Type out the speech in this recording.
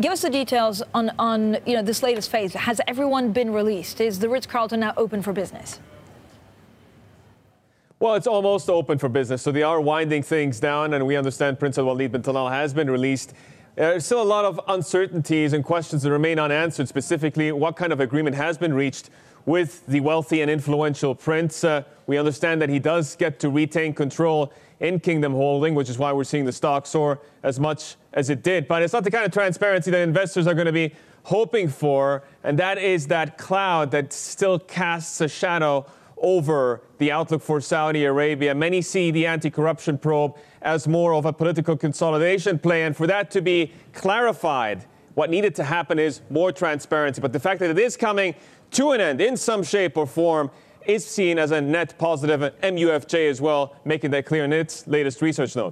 give us the details on, on you know this latest phase. Has everyone been released? Is the Ritz Carlton now open for business? Well, it's almost open for business, so they are winding things down, and we understand Prince Walid bin Talal has been released. There's still a lot of uncertainties and questions that remain unanswered, specifically what kind of agreement has been reached with the wealthy and influential prince. Uh, we understand that he does get to retain control in Kingdom Holding, which is why we're seeing the stock soar as much as it did. But it's not the kind of transparency that investors are going to be hoping for, and that is that cloud that still casts a shadow over the outlook for Saudi Arabia. Many see the anti corruption probe as more of a political consolidation play, and for that to be clarified, what needed to happen is more transparency. But the fact that it is coming to an end in some shape or form is seen as a net positive. MUFG as well, making that clear in its latest research note.